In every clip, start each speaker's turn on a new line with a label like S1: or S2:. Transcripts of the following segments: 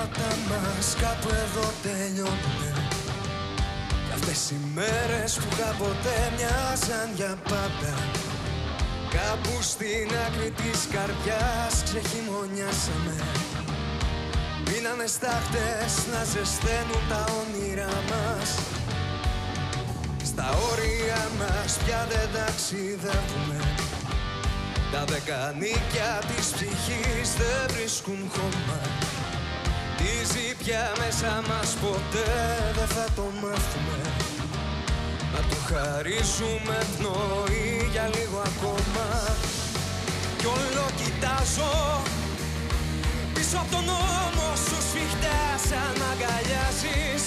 S1: ονόματα μας κάπου εδώ τελειώνουν Κι αυτές οι μέρες που κάποτε μοιάζαν για πάντα. Κάπου στην άκρη της καρδιάς ξεχειμονιάσαμε Μείναμε στάχτες να ζεσταίνουν τα όνειρά μας. Στα όρια μας πια δεν ταξιδεύουμε. Τα δεκανίκια της ψυχής δεν βρίσκουν χώμα Τη ζήπια μέσα μας ποτέ δεν θα το μάθουμε. Να του χαρίσουμε πνοή για λίγο ακόμα. Κι όλο κοιτάζω Πίσω από τον νόμο σου σφιχτά σαν μ' αγκαλιάζεις.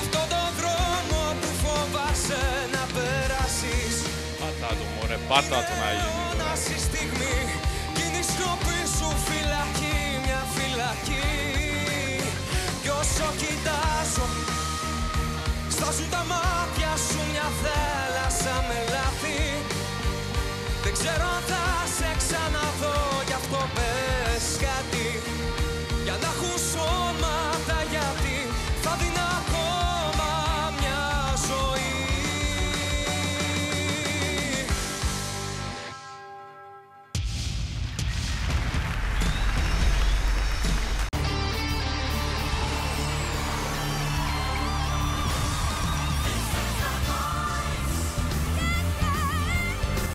S1: Αυτό το δρόμο που φοβάσαι να περάσεις.
S2: Πάτα το μωρέ, πάτα το να γίνει
S1: κοιτάζω. Στάζουν τα μάτια σου μια θέα.